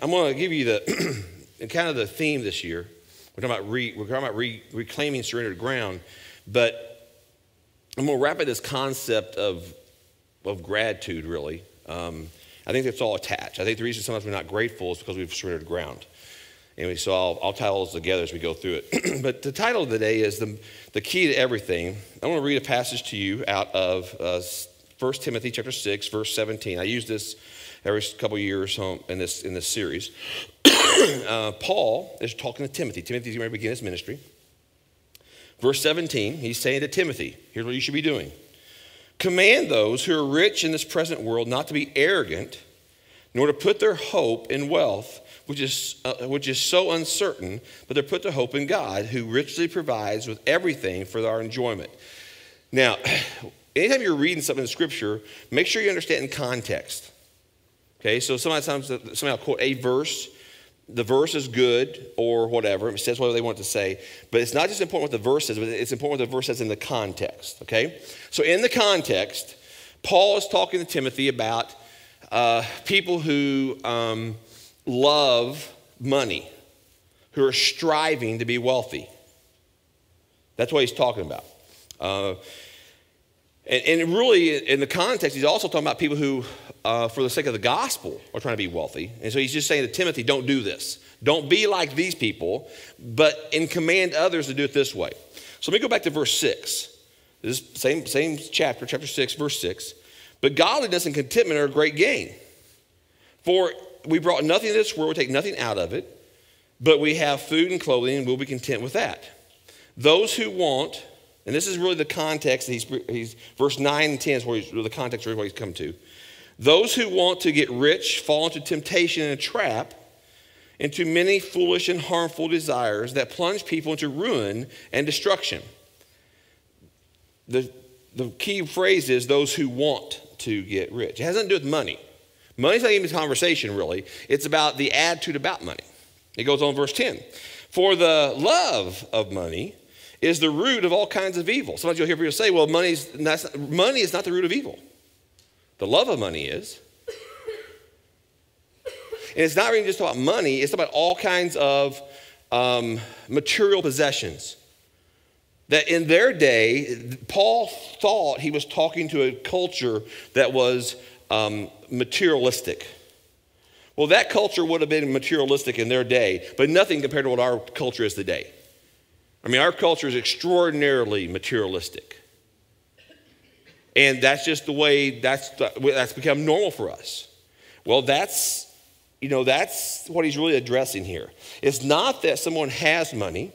I'm going to give you the kind of the theme this year. We're talking about, re, we're talking about re, reclaiming surrendered ground, but I'm going to wrap it this concept of, of gratitude, really. Um, I think that's all attached. I think the reason sometimes we're not grateful is because we've surrendered ground. Anyway, so I'll, I'll tie all those together as we go through it. but the title of the day is the, the Key to Everything. I want to read a passage to you out of uh, 1 Timothy chapter 6, verse 17. I use this every couple years in this, in this series. uh, Paul is talking to Timothy. Timothy's going to begin his ministry. Verse 17, he's saying to Timothy, here's what you should be doing. Command those who are rich in this present world not to be arrogant, nor to put their hope in wealth which is, uh, which is so uncertain, but they're put to hope in God, who richly provides with everything for our enjoyment. Now, anytime you're reading something in Scripture, make sure you understand in context. Okay, so sometimes somebody will quote a verse. The verse is good or whatever. It says whatever they want to say. But it's not just important what the verse says, but it's important what the verse says in the context. Okay? So, in the context, Paul is talking to Timothy about uh, people who um, love money, who are striving to be wealthy. That's what he's talking about. Uh, and, and, really, in the context, he's also talking about people who, uh, for the sake of the gospel, are trying to be wealthy. And so he's just saying to Timothy, don't do this. Don't be like these people, but and command others to do it this way. So let me go back to verse 6. This same, same chapter, chapter 6, verse 6. But godliness and contentment are a great gain. For we brought nothing to this world, we take nothing out of it, but we have food and clothing, and we'll be content with that. Those who want, and this is really the context, he's, he's verse 9 and 10 is where, the context where he's come to. Those who want to get rich fall into temptation and a trap, into many foolish and harmful desires that plunge people into ruin and destruction. The, the key phrase is those who want to get rich. It has nothing to do with money. Money's not even a conversation, really. It's about the attitude about money. It goes on, verse 10. For the love of money is the root of all kinds of evil. Sometimes you'll hear people say, well, money's not, money is not the root of evil. The love of money is. And it's not really just about money, it's about all kinds of um, material possessions. That in their day, Paul thought he was talking to a culture that was um, materialistic. Well, that culture would have been materialistic in their day, but nothing compared to what our culture is today. I mean, our culture is extraordinarily materialistic. And that's just the way that's, that's become normal for us. Well, that's, you know, that's what he's really addressing here. It's not that someone has money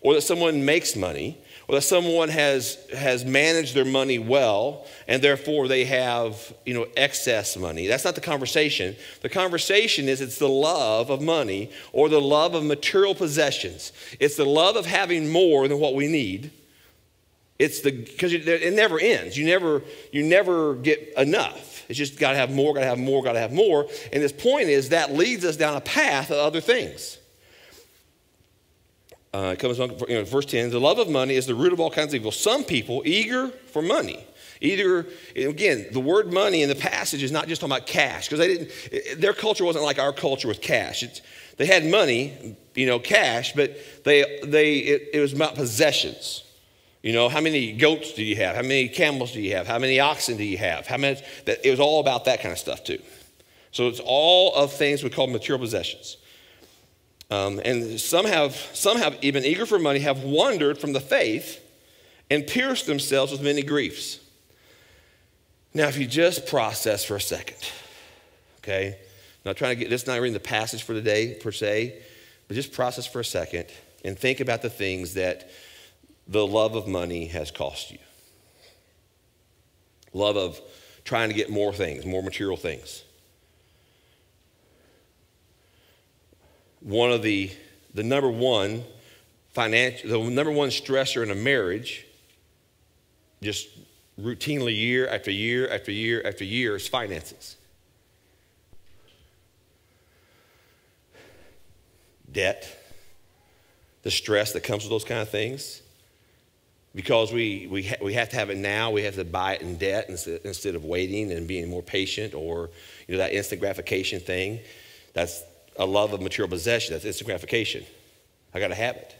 or that someone makes money or that someone has, has managed their money well and therefore they have you know, excess money. That's not the conversation. The conversation is it's the love of money or the love of material possessions. It's the love of having more than what we need. It's the because it never ends. You never you never get enough. It's just got to have more, got to have more, got to have more. And this point is that leads us down a path of other things. Uh, it comes on you know, verse 10 the love of money is the root of all kinds of evil. Some people, eager for money, either, again, the word money in the passage is not just talking about cash, because they didn't, their culture wasn't like our culture with cash. It's, they had money, you know, cash, but they, they, it, it was about possessions. You know, how many goats do you have? How many camels do you have? How many oxen do you have? How many, it was all about that kind of stuff too. So it's all of things we call material possessions. Um, and some have, some have, even eager for money, have wandered from the faith and pierced themselves with many griefs. Now, if you just process for a second, okay? Not trying to get this, not reading the passage for the day per se, but just process for a second and think about the things that the love of money has cost you. Love of trying to get more things, more material things. One of the, the number one financial, the number one stressor in a marriage, just routinely year after year after year after year, is finances. Debt, the stress that comes with those kind of things. Because we, we, ha- we have to have it now, we have to buy it in debt instead, instead of waiting and being more patient or you know, that instant gratification thing. That's a love of material possession. That's instant gratification. I got to have it.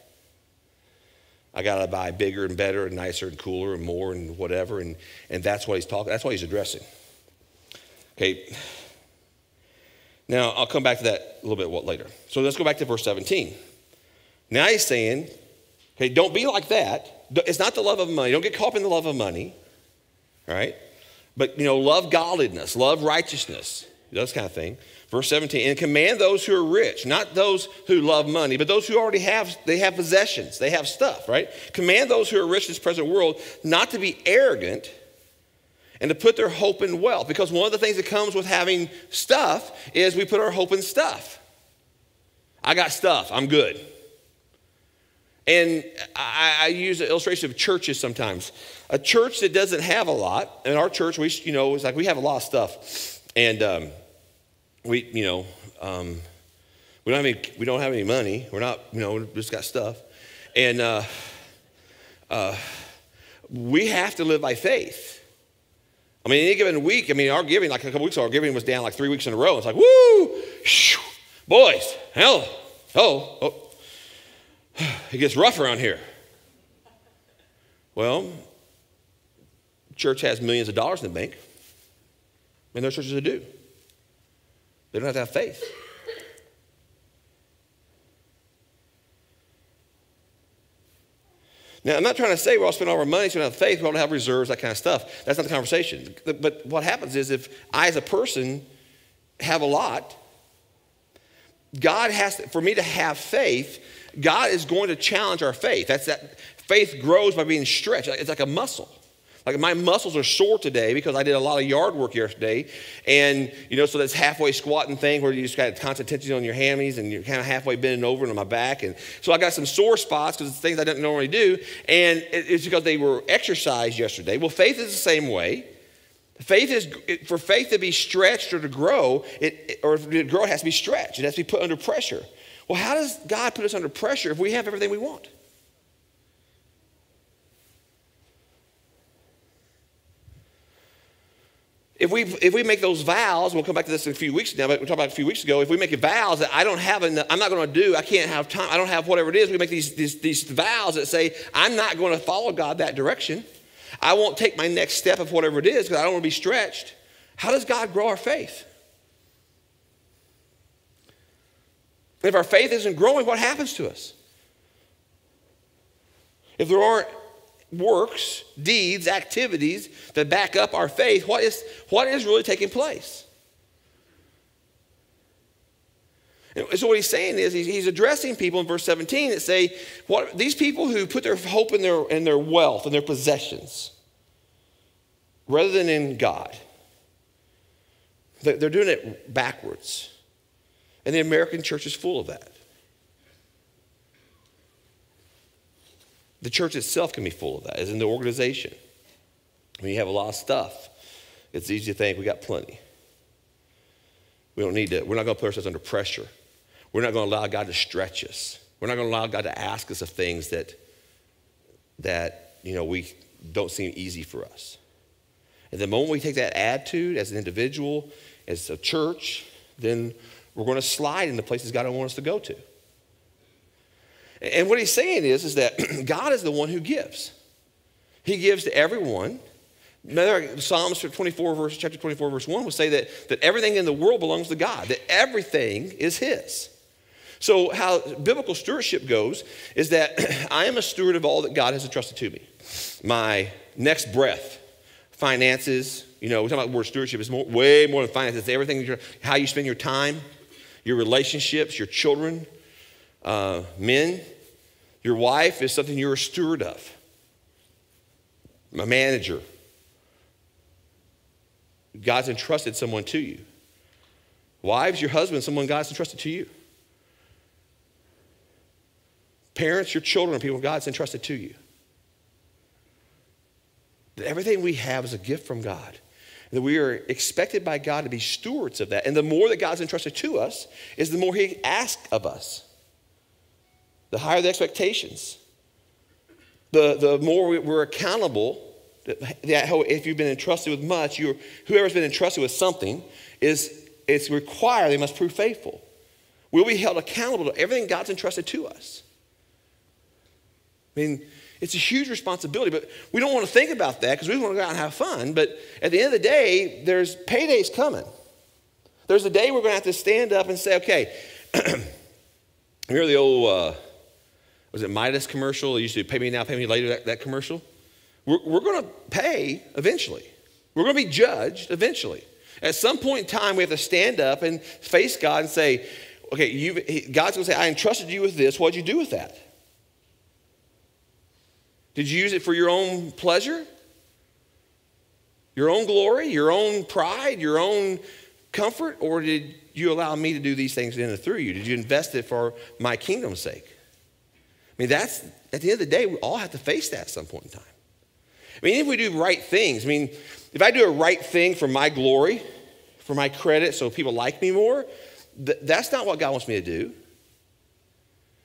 I got to buy bigger and better and nicer and cooler and more and whatever. And, and that's what he's talking, that's what he's addressing. Okay. Now, I'll come back to that a little bit later. So let's go back to verse 17. Now he's saying, okay, don't be like that. It's not the love of money. Don't get caught up in the love of money, right? But, you know, love godliness, love righteousness, those kind of thing. Verse 17, and command those who are rich, not those who love money, but those who already have, they have possessions, they have stuff, right? Command those who are rich in this present world not to be arrogant and to put their hope in wealth. Because one of the things that comes with having stuff is we put our hope in stuff. I got stuff, I'm good. And I, I use the illustration of churches sometimes. A church that doesn't have a lot, and our church, we, you know, it's like we have a lot of stuff. And, um, we, you know, um, we don't have any, we don't have any money. We're not, you know, we just got stuff, and uh, uh, we have to live by faith. I mean, any given week, I mean, our giving, like a couple weeks ago, our giving was down like three weeks in a row. It's like, woo, shoo, boys, hell, oh, oh, it gets rough around here. Well, church has millions of dollars in the bank, and there's churches that do. They don't have to have faith. Now, I'm not trying to say we're all spending all our money, we don't have faith, we don't have reserves, that kind of stuff. That's not the conversation. But what happens is if I, as a person, have a lot, God has to, for me to have faith, God is going to challenge our faith. That's that faith grows by being stretched. It's like a muscle. Like my muscles are sore today because I did a lot of yard work yesterday. And, you know, so that's halfway squatting thing where you just got constant tension on your hammies and you're kind of halfway bending over on my back. And so I got some sore spots because it's things I didn't normally do. And it's because they were exercised yesterday. Well, faith is the same way. Faith is, for faith to be stretched or to grow, it, or to grow, it has to be stretched. It has to be put under pressure. Well, how does God put us under pressure if we have everything we want? If we if we make those vows, we'll come back to this in a few weeks now, but we talked about a few weeks ago. If we make vows that I don't have, enough, I'm not going to do, I can't have time, I don't have whatever it is. We make these, these these vows that say I'm not going to follow God that direction. I won't take my next step of whatever it is because I don't want to be stretched. How does God grow our faith? If our faith isn't growing, what happens to us? If there aren't works, deeds, activities that back up our faith, what is, what is really taking place? And so what he's saying is he's addressing people in verse 17 that say, what, these people who put their hope in their, in their wealth and their possessions rather than in God, they're doing it backwards. And the American church is full of that. The church itself can be full of that, as in the organization. When you have a lot of stuff, it's easy to think we got plenty. We don't need to, we're not going to put ourselves under pressure. We're not going to allow God to stretch us. We're not going to allow God to ask us of things that, that you know, we don't seem easy for us. And the moment we take that attitude as an individual, as a church, then we're going to slide into places God don't want us to go to. And what he's saying is, is that God is the one who gives. He gives to everyone. Psalms 24, verse, chapter 24, verse 1 will say that, that everything in the world belongs to God, that everything is His. So, how biblical stewardship goes is that I am a steward of all that God has entrusted to me. My next breath, finances, you know, we're talking about word stewardship, is more, way more than finances. It's everything, how you spend your time, your relationships, your children, uh, men, your wife is something you're a steward of, a manager. God's entrusted someone to you. Wives, your husband, someone God's entrusted to you. Parents, your children, people God's entrusted to you. That everything we have is a gift from God. That we are expected by God to be stewards of that. And the more that God's entrusted to us, is the more He asks of us the higher the expectations, the, the more we're accountable. That If you've been entrusted with much, you whoever's been entrusted with something is it's required they must prove faithful. We'll be held accountable to everything God's entrusted to us. I mean, it's a huge responsibility, but we don't want to think about that because we want to go out and have fun. But at the end of the day, there's paydays coming. There's a day we're going to have to stand up and say, okay, remember the old, uh, was it Midas commercial? It used to pay me now, pay me later, that, that commercial? We're, we're going to pay eventually. We're going to be judged eventually. At some point in time, we have to stand up and face God and say, okay, you God's going to say, I entrusted you with this. What'd you do with that? Did you use it for your own pleasure? Your own glory? Your own pride? Your own comfort? Or did you allow me to do these things in and through you? Did you invest it for my kingdom's sake? I mean, that's, at the end of the day, we all have to face that at some point in time. I mean, if we do right things, I mean, if I do a right thing for my glory, for my credit, so people like me more, th- that's not what God wants me to do.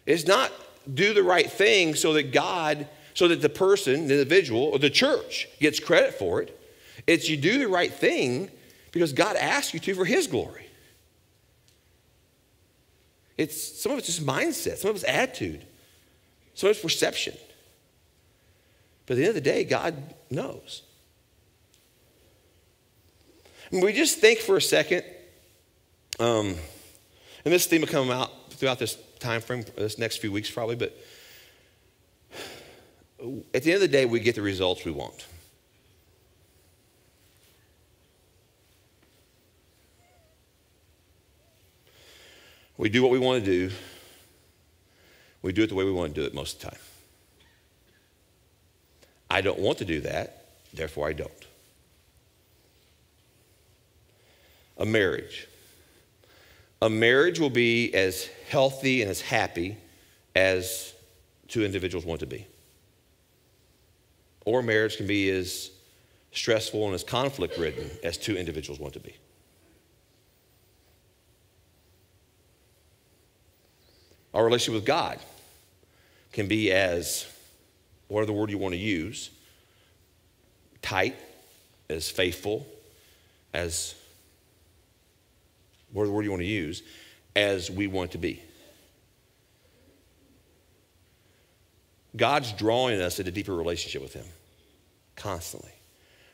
It's not do the right thing so that God, so that the person, the individual, or the church gets credit for it. It's you do the right thing because God asked you to for His glory. It's some of it's just mindset, some of it's attitude, of it's perception. But at the end of the day, God knows. We just think for a second, um, and this theme will come out throughout this time frame, this next few weeks probably, but at the end of the day, we get the results we want. We do what we want to do. We do it the way we want to do it most of the time. I don't want to do that, therefore I don't. A marriage. A marriage will be as healthy and as happy as two individuals want to be. Or marriage can be as stressful and as conflict ridden as two individuals want to be. Our relationship with God can be as whatever the word you want to use, tight, as faithful, as whatever word you want to use, as we want to be. God's drawing us into deeper relationship with Him constantly.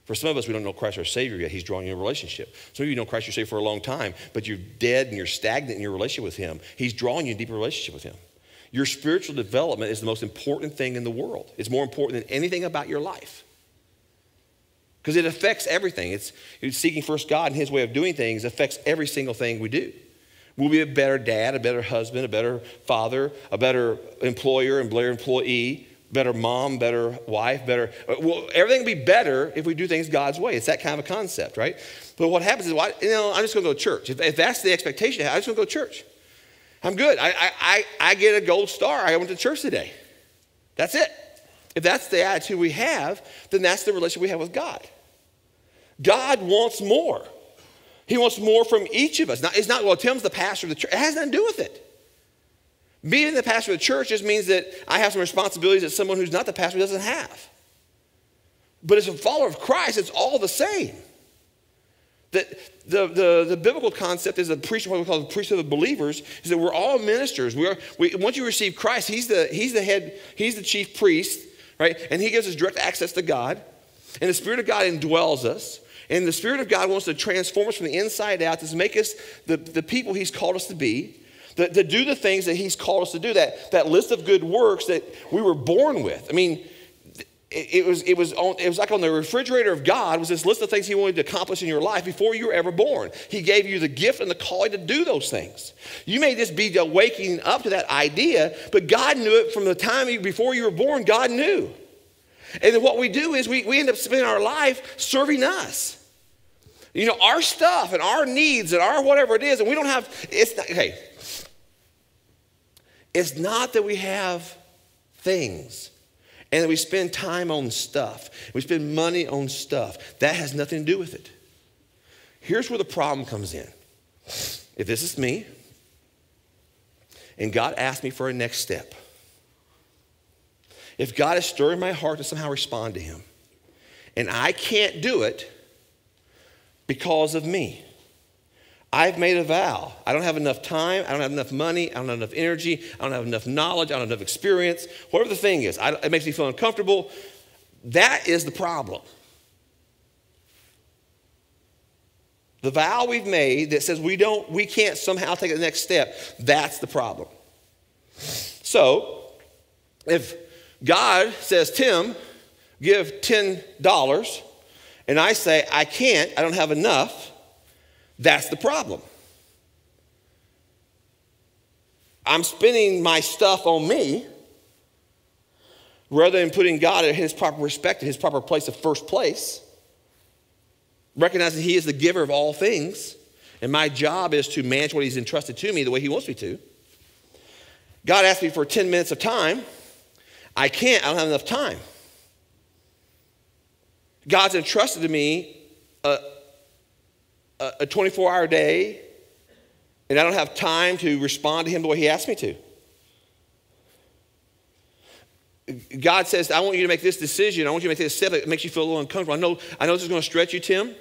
For some of us, we don't know Christ our Savior yet. He's drawing you in a relationship. Some of you know Christ your Savior for a long time, but you're dead and you're stagnant in your relationship with Him. He's drawing you in a deeper relationship with Him. Your spiritual development is the most important thing in the world. It's more important than anything about your life. Because it affects everything. It's, it's seeking first God and His way of doing things affects every single thing we do. We'll be a better dad, a better husband, a better father, a better employer and better employee, better mom, better wife, better. Well, everything will be better if we do things God's way. It's that kind of a concept, right? But what happens is, well, you know, I'm just going to go to church. If, if that's the expectation, I'm just going to go to church. I'm good. I, I, I get a gold star. I went to church today. That's it. If that's the attitude we have, then that's the relationship we have with God. God wants more. He wants more from each of us. It's not, well, Tim's the pastor of the church. It has nothing to do with it. Being the pastor of the church just means that I have some responsibilities that someone who's not the pastor doesn't have. But as a follower of Christ, it's all the same. The, the, the, the, biblical concept is a priest, what we call the priesthood of believers, is that we're all ministers. We are, we, once you receive Christ, he's the, he's the head, he's the chief priest, right? And he gives us direct access to God. And the Spirit of God indwells us. And the Spirit of God wants to transform us from the inside out to make us the, the people he's called us to be, to, to do the things that he's called us to do, that, that list of good works that we were born with. I mean, it was, it, was on, it was like on the refrigerator of God was this list of things he wanted to accomplish in your life before you were ever born. He gave you the gift and the calling to do those things. You may just be waking up to that idea, but God knew it from the time before you were born, God knew. And then what we do is we, we end up spending our life serving us. You know, our stuff and our needs and our whatever it is, and we don't have, it's not, okay. It's not that we have things and we spend time on stuff, we spend money on stuff. That has nothing to do with it. Here's where the problem comes in. If this is me, and God asked me for a next step, if God is stirring my heart to somehow respond to Him, and I can't do it because of me, I've made a vow. I don't have enough time. I don't have enough money. I don't have enough energy. I don't have enough knowledge. I don't have enough experience. Whatever the thing is, I, it makes me feel uncomfortable. That is the problem. The vow we've made that says we don't, we can't somehow take the next step, that's the problem. So, if God says, Tim, give $10, and I say, I can't, I don't have enough, that's the problem. I'm spending my stuff on me rather than putting God at his proper respect, his proper place of first place, recognizing he is the giver of all things, and my job is to manage what he's entrusted to me the way he wants me to. God asked me for 10 minutes of time. I can't, I don't have enough time. God's entrusted to me a, a 24 hour day, and I don't have time to respond to Him the way He asked me to. God says, I want you to make this decision. I want you to make this step that makes you feel a little uncomfortable. I know, I know this is going to stretch you, Tim,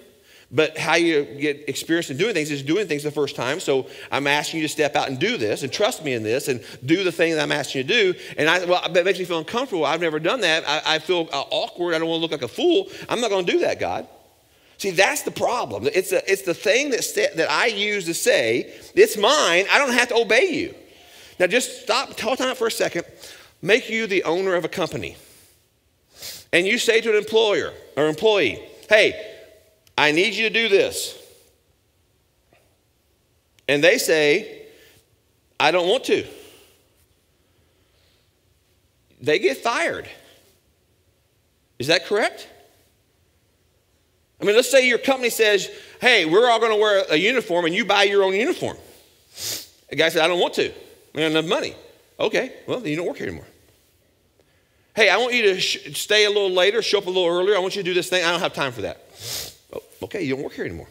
but how you get experience in doing things is doing things the first time. So I'm asking you to step out and do this and trust me in this and do the thing that I'm asking you to do. And I, well, that makes me feel uncomfortable. I've never done that. I, I feel uh, awkward. I don't want to look like a fool. I'm not going to do that, God. See, that's the problem. It's, a, it's the thing that, that I use to say, it's mine, I don't have to obey you. Now, just stop, hold time for a second. Make you the owner of a company. And you say to an employer or employee, hey, I need you to do this. And they say, I don't want to. They get fired. Is that correct? I mean, let's say your company says, hey, we're all going to wear a uniform and you buy your own uniform. The guy said, I don't want to. I don't have enough money. Okay, well, then you don't work here anymore. Hey, I want you to sh- stay a little later, show up a little earlier. I want you to do this thing. I don't have time for that. Oh, okay, you don't work here anymore.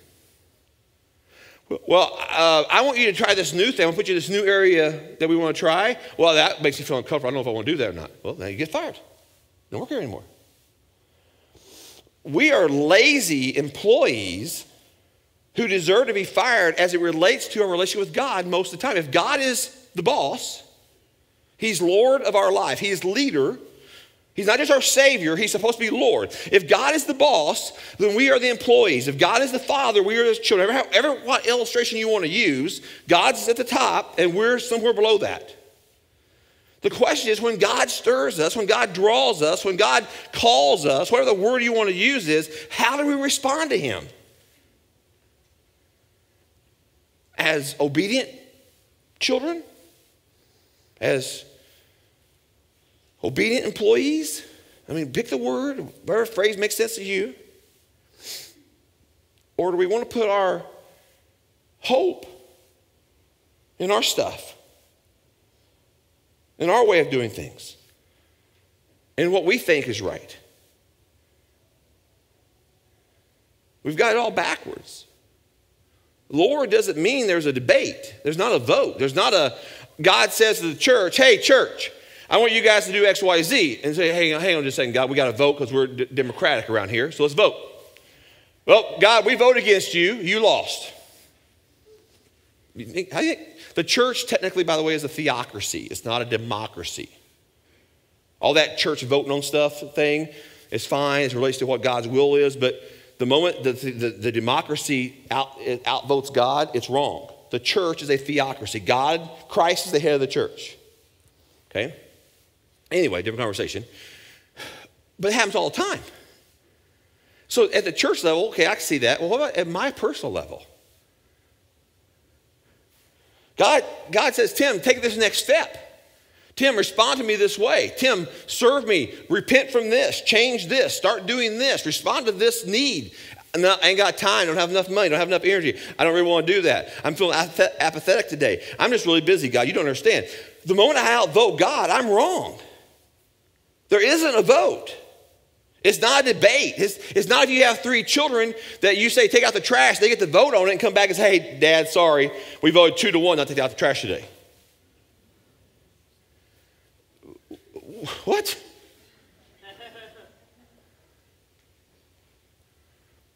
Well, uh, I want you to try this new thing. To put you in this new area that we want to try. Well, that makes me feel uncomfortable. I don't know if I want to do that or not. Well, now you get fired. You don't work here anymore we are lazy employees who deserve to be fired as it relates to our relationship with God most of the time. If God is the boss, He's Lord of our life, He's leader. He's not just our Savior, He's supposed to be Lord. If God is the boss, then we are the employees. If God is the Father, we are His children. Ever, what illustration you want to use, God's at the top and we're somewhere below that. The question is when God stirs us, when God draws us, when God calls us, whatever the word you want to use is, how do we respond to Him? As obedient children? As obedient employees? I mean, pick the word, whatever phrase makes sense to you. Or do we want to put our hope in our stuff? In our way of doing things, and what we think is right. We've got it all backwards. Lord doesn't mean there's a debate. There's not a vote. There's not a, God says to the church, hey, church, I want you guys to do X, Y, Z. And say, hey, hang on just a second, God, we got to vote because we're d- democratic around here, so let's vote. Well, God, we vote against you. You lost. You think, how do you think? The church, technically, by the way, is a theocracy, it's not a democracy. All that church voting on stuff thing is fine as it relates to what God's will is, but the moment the, the, the democracy out, outvotes God, it's wrong. The church is a theocracy. God, Christ is the head of the church. Okay? Anyway, different conversation. But it happens all the time. So at the church level, okay, I can see that. Well, what about at my personal level? God, God says, Tim, take this next step. Tim, respond to me this way. Tim, serve me. Repent from this. Change this. Start doing this. Respond to this need. I ain't got time. I Don't have enough money. I Don't have enough energy. I don't really want to do that. I'm feeling apathetic today. I'm just really busy, God. You don't understand. The moment I outvote God, I'm wrong. There isn't a vote. It's not a debate. It's, it's not if you have three children that you say take out the trash, they get to vote on it and come back and say, hey, dad, sorry, we voted two to one not to take out the trash today. What?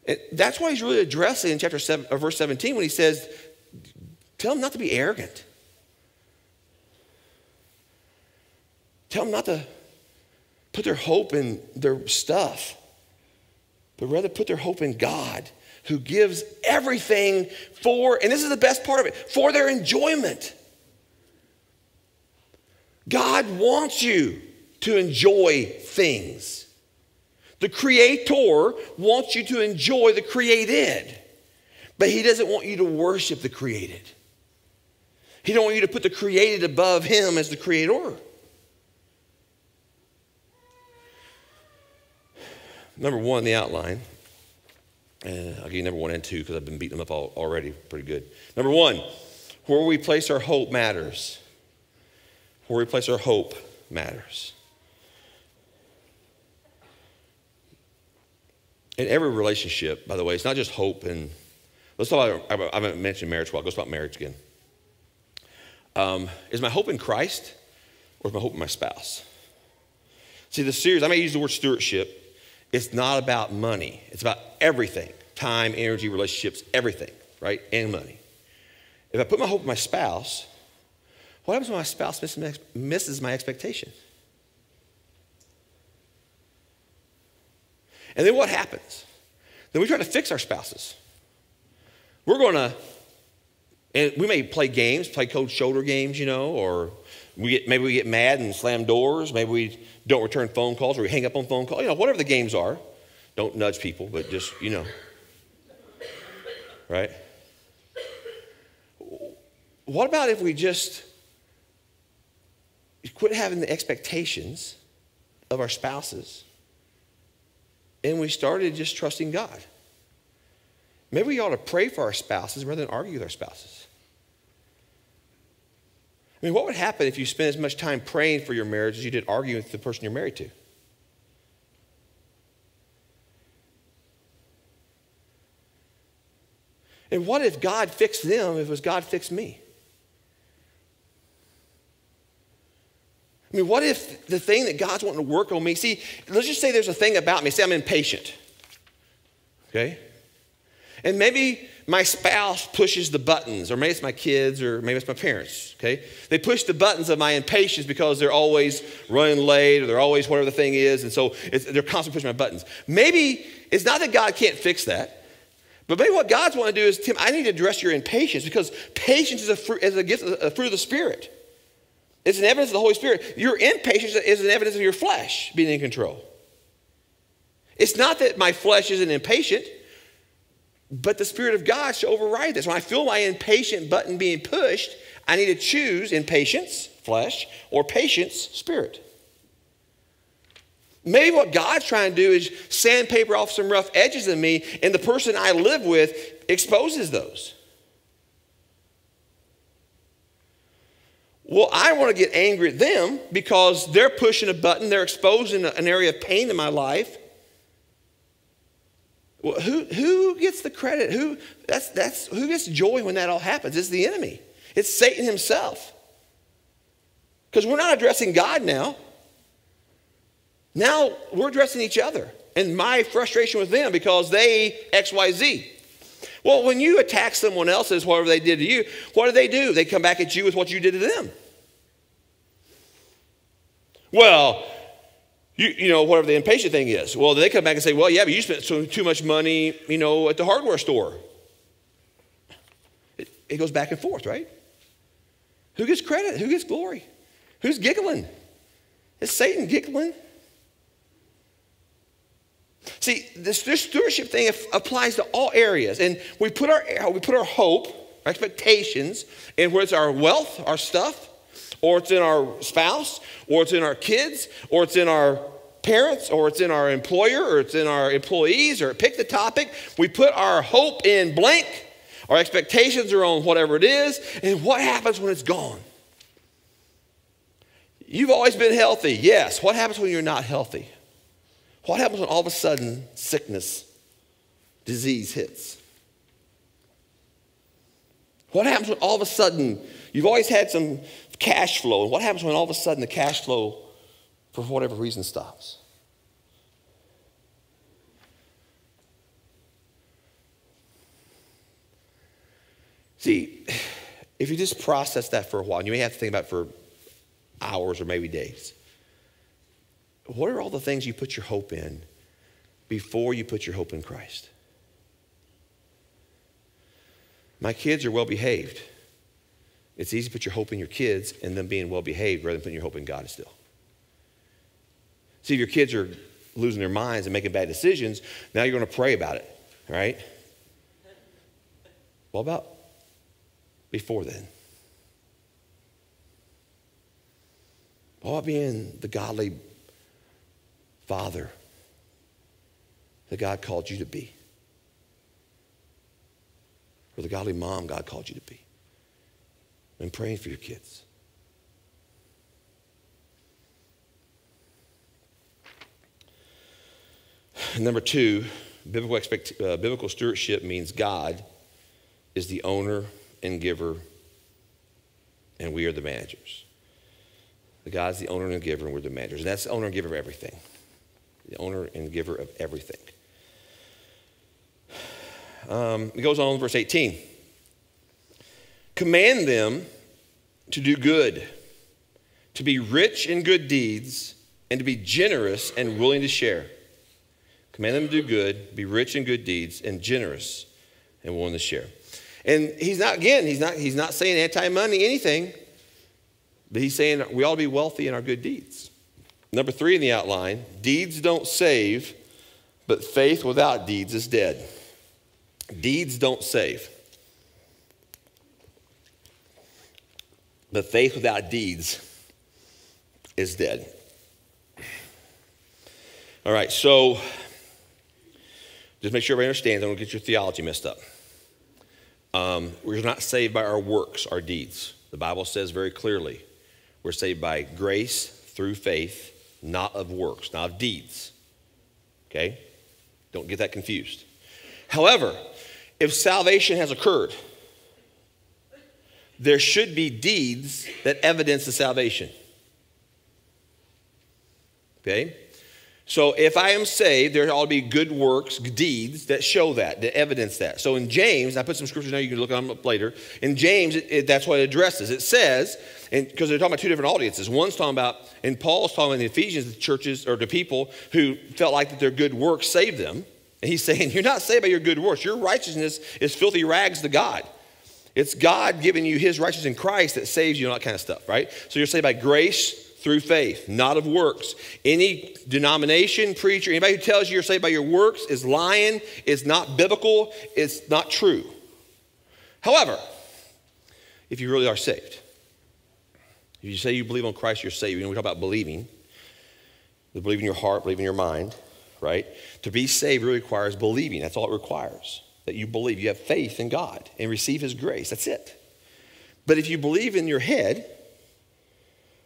That's why he's really addressing in chapter 7, or verse 17 when he says, Tell them not to be arrogant. Tell them not to put their hope in their stuff, but rather put their hope in God who gives everything for, and this is the best part of it, for their enjoyment. God wants you to enjoy things. The Creator wants you to enjoy the created, but He doesn't want you to worship the created. He don't want you to put the created above Him as the Creator. Number one, the outline. Uh, I'll give you number one and two because I've been beating them up all, already pretty good. Number one, where we place our hope matters. Where we place our hope matters. In every relationship, by the way, it's not just hope and let's talk about, I haven't mentioned marriage well, let's talk about marriage again. Um, is my hope in Christ or is my hope in my spouse? See, the series, I may use the word stewardship. It's not about money, it's about everything time, energy, relationships, everything, right? And money. If I put my hope in my spouse, what happens when my spouse misses my expectation? And then what happens? Then we try to fix our spouses. We're going to, and we may play games, play cold shoulder games, you know, or we get, maybe we get mad and slam doors. Maybe we don't return phone calls or we hang up on phone calls. You know, whatever the games are. Don't nudge people, but just, you know. Right? What about if we just quit having the expectations of our spouses and we started just trusting God? Maybe we ought to pray for our spouses rather than argue with our spouses. Mean, what would happen if you spent as much time praying for your marriage as you did arguing with the person you're married to? And what if God fixed them if it was God fixed me? I mean, what if the thing that God's wanting to work on me, see, let's just say there's a thing about me. Say I'm impatient. Okay? And maybe my spouse pushes the buttons, or maybe it's my kids, or maybe it's my parents, okay? They push the buttons of my impatience because they're always running late, or they're always whatever the thing is, and so they're constantly pushing my buttons. Maybe it's not that God can't fix that, but maybe what God's want to do is, Tim, I need to address your impatience because patience is a, fruit, is a gift, a fruit of the Spirit. It's an evidence of the Holy Spirit. Your impatience is an evidence of your flesh being in control. It's not that my flesh isn't impatient. But the Spirit of God should override this. When I feel my impatient button being pushed, I need to choose impatience, flesh, or patience, spirit. Maybe what God's trying to do is sandpaper off some rough edges in me, and the person I live with exposes those. Well, I want to get angry at them because they're pushing a button, they're exposing an area of pain in my life. Well, who, who gets the credit? Who, that's, that's, who gets joy when that all happens? It's the enemy, it's Satan himself. Because we're not addressing God now. Now we're addressing each other and my frustration with them because they XYZ. Well, when you attack someone else's, whatever they did to you, what do they do? They come back at you with what you did to them. Well, you, you know, whatever the impatient thing is. Well, they come back and say, well, yeah, but you spent so, too much money, you know, at the hardware store. It, it goes back and forth, right? Who gets credit? Who gets glory? Who's giggling? Is Satan giggling? See, this, this stewardship thing applies to all areas. And we put our, we put our hope, our expectations, in where it's our wealth, our stuff, or it's in our spouse, or it's in our kids, or it's in our parents, or it's in our employer, or it's in our employees, or pick the topic. We put our hope in blank. Our expectations are on whatever it is. And what happens when it's gone? You've always been healthy. Yes. What happens when you're not healthy? What happens when all of a sudden sickness, disease hits? What happens when all of a sudden you've always had some cash flow. And what happens when all of a sudden the cash flow, for whatever reason, stops? See, if you just process that for a while, and you may have to think about it for hours or maybe days. What are all the things you put your hope in before you put your hope in Christ? My kids are well behaved. It's easy to put your hope in your kids and them being well behaved rather than putting your hope in God still. See, if your kids are losing their minds and making bad decisions, now you're going to pray about it, right? What about before then? What about being the godly father that God called you to be? Or the godly mom God called you to be? And praying for your kids. Number two, biblical, expect, uh, biblical stewardship means God is the owner and giver, and we are the managers. God's the owner and giver, and we're the managers. And that's the owner and giver of everything. The owner and giver of everything. Um, it goes on in verse 18. Command them to do good, to be rich in good deeds, and to be generous and willing to share. Command them to do good, be rich in good deeds, and generous and willing to share. And he's not, again, he's not, he's not saying anti money anything, but he's saying we ought to be wealthy in our good deeds. Number three in the outline deeds don't save, but faith without deeds is dead. Deeds don't save. But faith without deeds is dead. All right, so just make sure everybody understands. I don't get your theology messed up. Um, we're not saved by our works, our deeds. The Bible says very clearly we're saved by grace through faith, not of works, not of deeds. Okay? Don't get that confused. However, if salvation has occurred, there should be deeds that evidence the salvation. Okay? So if I am saved, there ought to be good works, deeds that show that, that evidence that. So in James, I put some scriptures now, you can look them up later. In James, it, it, that's what it addresses. It says, because they're talking about two different audiences. One's talking about, and Paul's talking in the Ephesians, the churches or the people who felt like that their good works saved them. And he's saying, You're not saved by your good works. Your righteousness is filthy rags to God. It's God giving you his righteousness in Christ that saves you and all that kind of stuff, right? So you're saved by grace through faith, not of works. Any denomination, preacher, anybody who tells you you're saved by your works is lying, is not biblical, it's not true. However, if you really are saved, if you say you believe on Christ, you're saved. You know, we talk about believing. You believe in your heart, believe in your mind, right? To be saved really requires believing. That's all it requires. That you believe. You have faith in God and receive His grace. That's it. But if you believe in your head,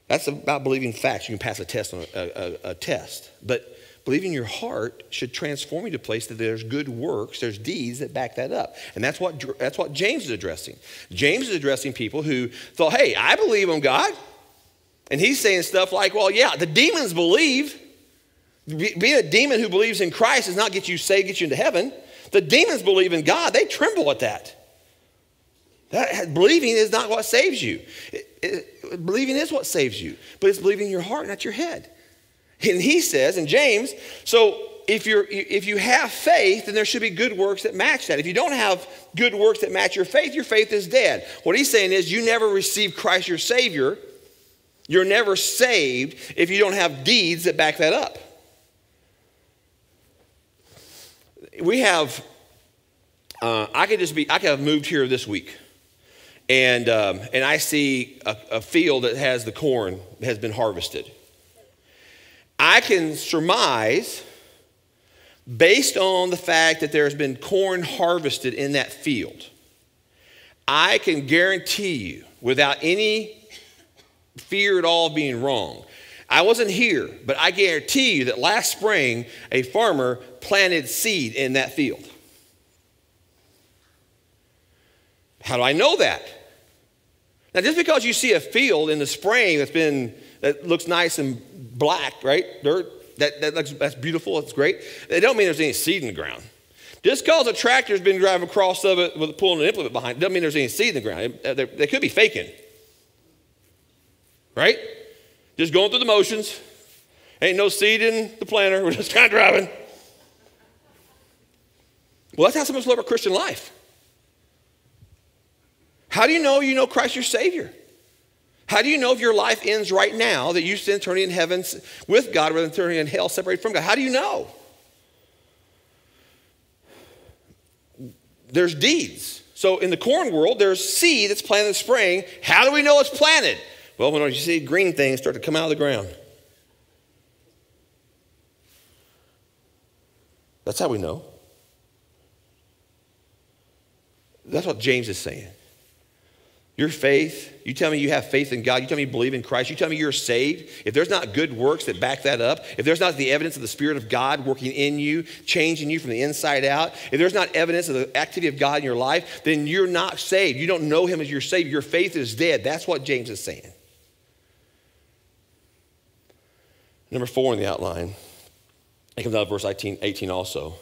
that's about believing facts. You can pass a test on a, a, a test. But believing your heart should transform you to a place that there's good works, there's deeds that back that up. And that's what, that's what James is addressing. James is addressing people who thought, hey, I believe on God. And he's saying stuff like, well, yeah, the demons believe. Being a demon who believes in Christ does not get you saved, get you into heaven. The demons believe in God, they tremble at that. That believing is not what saves you. It, it, believing is what saves you, but it's believing in your heart, not your head. And he says in James, so if you're if you have faith, then there should be good works that match that. If you don't have good works that match your faith, your faith is dead. What he's saying is you never receive Christ your Savior. You're never saved if you don't have deeds that back that up. We have, uh, I could just be, I could have moved here this week and, um, and I see a, a field that has the corn has been harvested. I can surmise, based on the fact that there has been corn harvested in that field, I can guarantee you, without any fear at all of being wrong, I wasn't here, but I guarantee you that last spring a farmer planted seed in that field. How do I know that? Now, just because you see a field in the spring that's been that looks nice and black, right? Dirt, that, that looks that's beautiful, that's great. It don't mean there's any seed in the ground. Just because a tractor's been driving across of it with a pulling an implement behind it doesn't mean there's any seed in the ground. They, they could be faking. Right? Just going through the motions. Ain't no seed in the planter. We're just kind of driving. Well, that's how some of us live our Christian life. How do you know you know Christ your Savior? How do you know if your life ends right now that you spend eternity in heaven with God rather than eternity in hell separated from God? How do you know? There's deeds. So in the corn world, there's seed that's planted in the spring. How do we know it's planted? Well, when you see green things start to come out of the ground. That's how we know. That's what James is saying. Your faith, you tell me you have faith in God, you tell me you believe in Christ, you tell me you're saved. If there's not good works that back that up, if there's not the evidence of the Spirit of God working in you, changing you from the inside out, if there's not evidence of the activity of God in your life, then you're not saved. You don't know Him as your Savior. Your faith is dead. That's what James is saying. Number four in the outline, it comes out of verse 18, 18 also.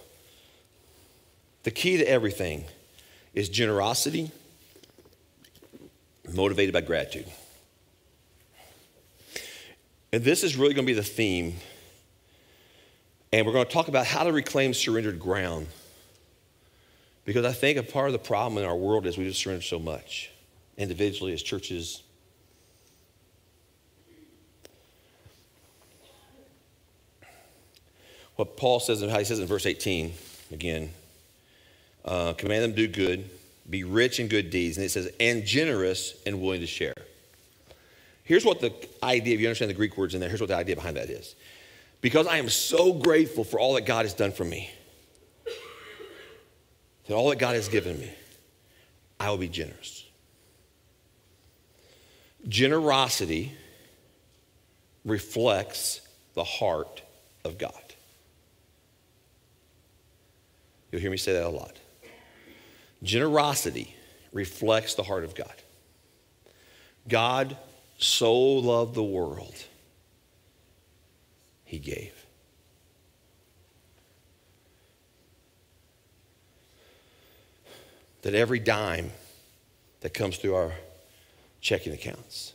The key to everything is generosity motivated by gratitude. And this is really going to be the theme. And we're going to talk about how to reclaim surrendered ground. Because I think a part of the problem in our world is we just surrender so much, individually, as churches. What Paul says, and how he says in verse 18, again, uh, command them to do good, be rich in good deeds. And it says, and generous and willing to share. Here's what the idea, if you understand the Greek words in there, here's what the idea behind that is. Because I am so grateful for all that God has done for me, that all that God has given me, I will be generous. Generosity reflects the heart of God. You'll hear me say that a lot. Generosity reflects the heart of God. God so loved the world, he gave. That every dime that comes through our checking accounts,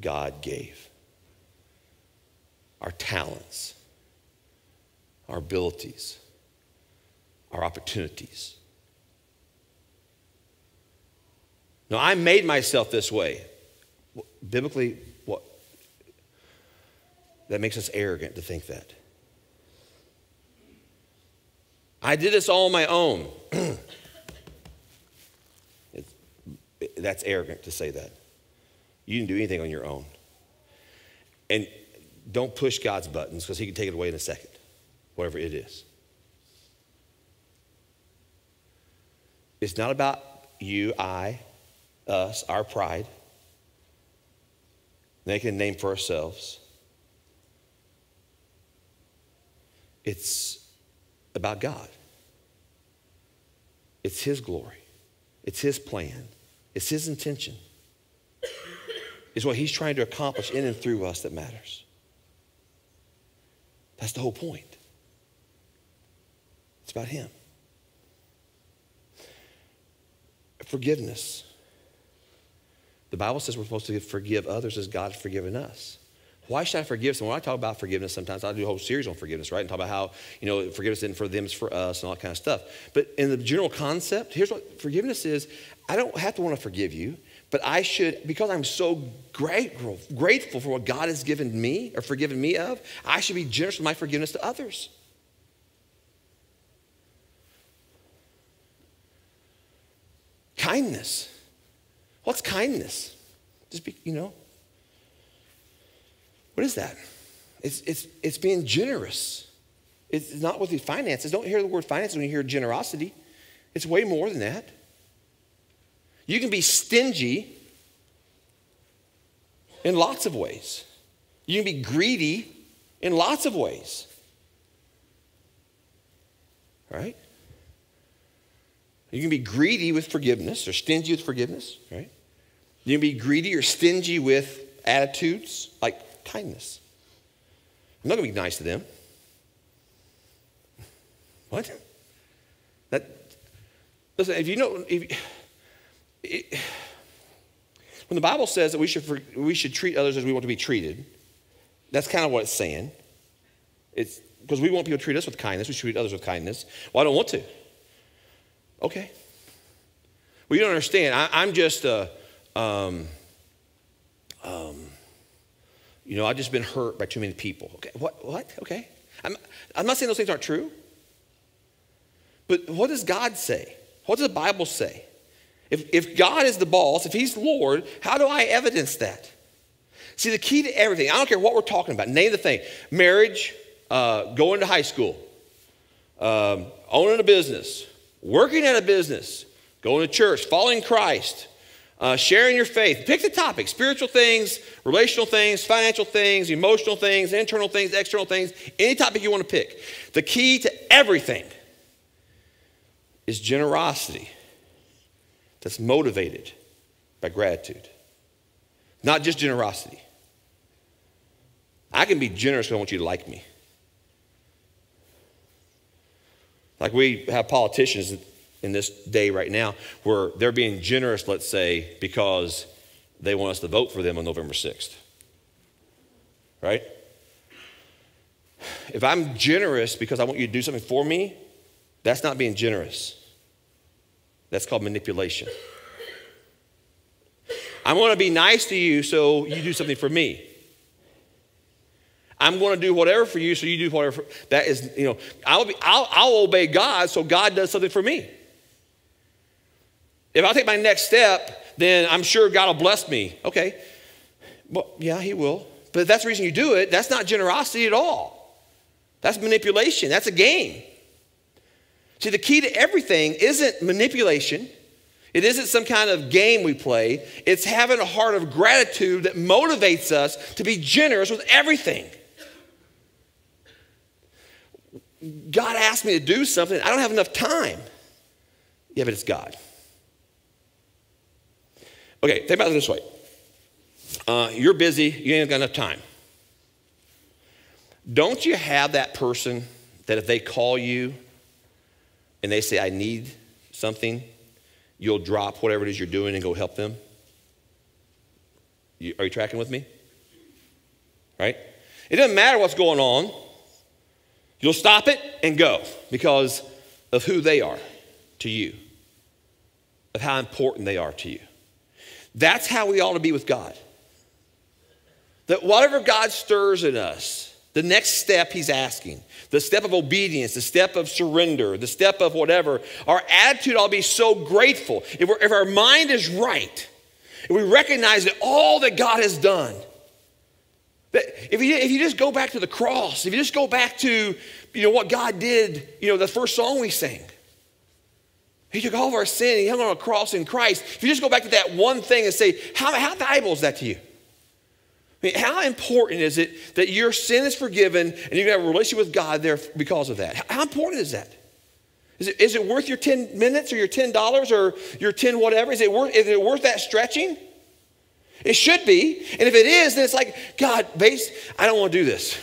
God gave. Our talents, our abilities, our opportunities. No, I made myself this way. Biblically, what? That makes us arrogant to think that. I did this all on my own. that's arrogant to say that. You didn't do anything on your own. And don't push God's buttons because He can take it away in a second, whatever it is. It's not about you, I, us, our pride, making a name for ourselves. It's about God. It's His glory. It's His plan. It's His intention. It's what He's trying to accomplish in and through us that matters. That's the whole point. It's about Him. Forgiveness. The Bible says we're supposed to forgive others as God's forgiven us. Why should I forgive someone? When I talk about forgiveness, sometimes I do a whole series on forgiveness, right? And talk about how, you know, forgiveness isn't for them, it's for us and all that kind of stuff. But in the general concept, here's what forgiveness is I don't have to want to forgive you, but I should, because I'm so grateful, grateful for what God has given me or forgiven me of, I should be generous with my forgiveness to others. Kindness. What's kindness? Just be, you know. What is that? It's, it's, it's being generous. It's not with the finances. Don't hear the word finances when you hear generosity. It's way more than that. You can be stingy in lots of ways. You can be greedy in lots of ways. Right? You can be greedy with forgiveness or stingy with forgiveness, right? You can be greedy or stingy with attitudes like kindness. I'm not going to be nice to them. What? That, listen, if you know, if, it, when the Bible says that we should, we should treat others as we want to be treated, that's kind of what it's saying. It's because we want people to treat us with kindness, we should treat others with kindness. Well, I don't want to. Okay. Well, you don't understand. I, am just a, um, um, you know, I've just been hurt by too many people. Okay, what? What? Okay. I'm, I'm not saying those things aren't true. But what does God say? What does the Bible say? If, if God is the boss, if He's Lord, how do I evidence that? See, the key to everything, I don't care what we're talking about, name the thing marriage, uh, going to high school, um, owning a business, working at a business, going to church, following Christ, uh, sharing your faith. Pick the topic spiritual things, relational things, financial things, emotional things, internal things, external things, any topic you want to pick. The key to everything is generosity that's motivated by gratitude, not just generosity. I can be generous because I want you to like me. Like we have politicians in this day right now where they're being generous, let's say, because they want us to vote for them on November 6th. Right? If I'm generous because I want you to do something for me, that's not being generous. That's called manipulation. I want to be nice to you so you do something for me. I'm going to do whatever for you so you do whatever. For, that is, you know, I'll, be, I'll, I'll obey God so God does something for me. If I take my next step, then I'm sure God will bless me. Okay. Well, yeah, He will. But if that's the reason you do it, that's not generosity at all. That's manipulation. That's a game. See, the key to everything isn't manipulation. It isn't some kind of game we play. It's having a heart of gratitude that motivates us to be generous with everything. God asked me to do something. I don't have enough time. Yeah, but it's God. Okay, think about it this way uh, you're busy, you ain't got enough time. Don't you have that person that if they call you and they say, I need something, you'll drop whatever it is you're doing and go help them? You, are you tracking with me? Right? It doesn't matter what's going on. You'll stop it and go because of who they are to you, of how important they are to you. That's how we ought to be with God. That whatever God stirs in us, the next step He's asking, the step of obedience, the step of surrender, the step of whatever, our attitude ought to be so grateful. If, if our mind is right, if we recognize that all that God has done, if you, if you just go back to the cross, if you just go back to you know, what God did, you know, the first song we sang, he took all of our sin, he hung on a cross in Christ. If you just go back to that one thing and say, how, how valuable is that to you? I mean, how important is it that your sin is forgiven and you can have a relationship with God there because of that? How important is that? Is it, is it worth your 10 minutes or your $10 or your 10 whatever? Is it worth, is it worth that stretching? It should be. And if it is, then it's like, God, base, I don't want to do this.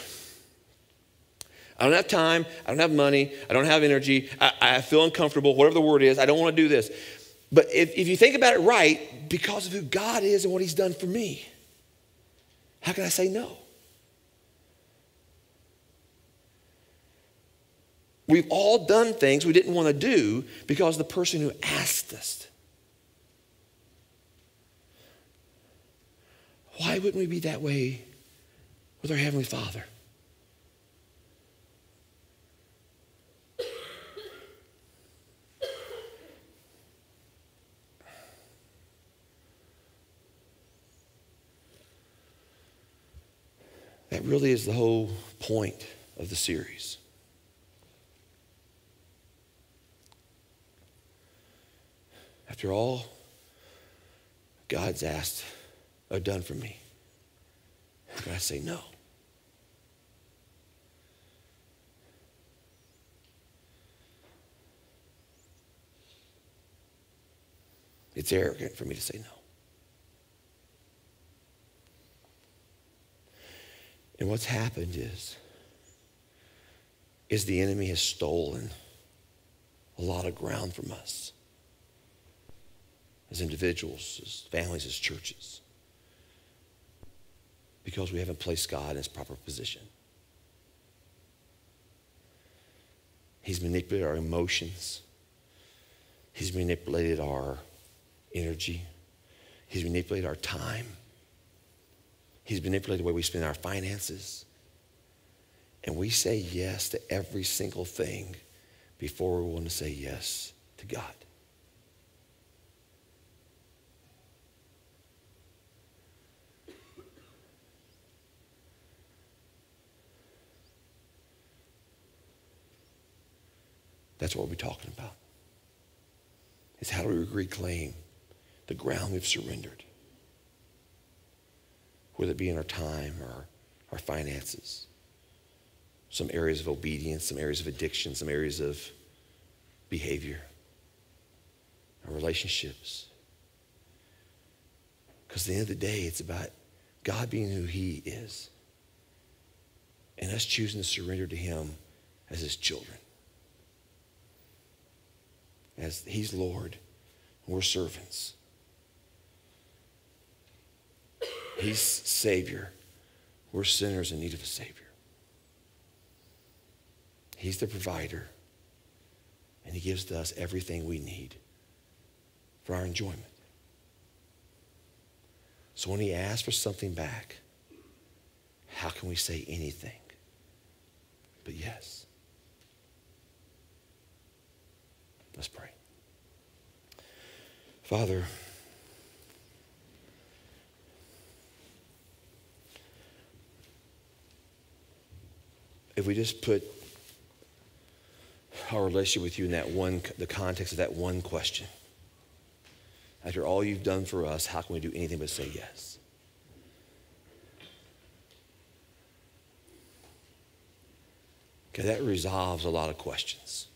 I don't have time. I don't have money. I don't have energy. I, I feel uncomfortable, whatever the word is. I don't want to do this. But if, if you think about it right, because of who God is and what He's done for me, how can I say no? We've all done things we didn't want to do because the person who asked us. Why wouldn't we be that way with our Heavenly Father? That really is the whole point of the series. After all God's asked or done for me, I say no? It's arrogant for me to say no. And what's happened is, is the enemy has stolen a lot of ground from us. as individuals, as families, as churches, because we haven't placed God in his proper position. He's manipulated our emotions. He's manipulated our energy. He's manipulated our time. He's manipulated the way we spend our finances. And we say yes to every single thing before we're willing to say yes to God. That's what we're talking about. Is how do we reclaim the ground we've surrendered? Whether it be in our time or our finances, some areas of obedience, some areas of addiction, some areas of behavior, our relationships. Because at the end of the day, it's about God being who He is and us choosing to surrender to Him as His children as He's Lord. We're servants. He's Savior. We're sinners in need of a Savior. He's the provider, and He gives to us everything we need for our enjoyment. So when He asks for something back, how can we say anything but yes? Let's pray. Father, if we just put our relationship with you in that one, the context of that one question, after all you've done for us, how can we do anything but say yes? Okay, that resolves a lot of questions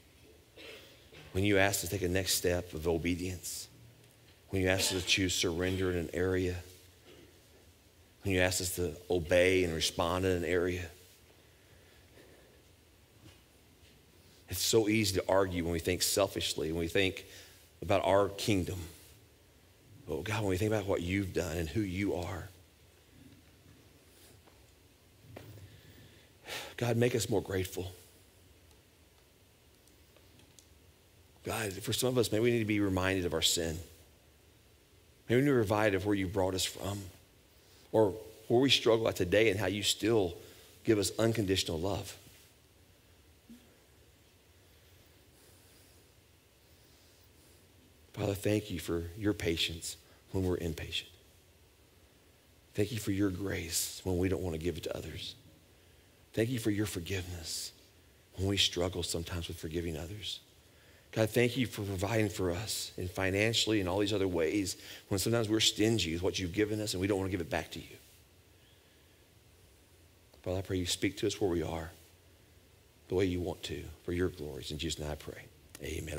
when you ask us to take a next step of obedience, when you ask us to choose surrender in an area, when you ask us to obey and respond in an area. It's so easy to argue when we think selfishly, when we think about our kingdom. But God, when we think about what you've done and who you are, God, make us more grateful. God, for some of us, maybe we need to be reminded of our sin. Maybe we need to be reminded of where you brought us from or where we struggle at today and how you still give us unconditional love. Father, thank you for your patience when we're impatient. Thank you for your grace when we don't want to give it to others. Thank you for your forgiveness when we struggle sometimes with forgiving others. God, thank you for providing for us and financially and all these other ways when sometimes we're stingy with what you've given us and we don't want to give it back to you. Father, I pray you speak to us where we are the way you want to for your glories. In Jesus' name I pray. Amen.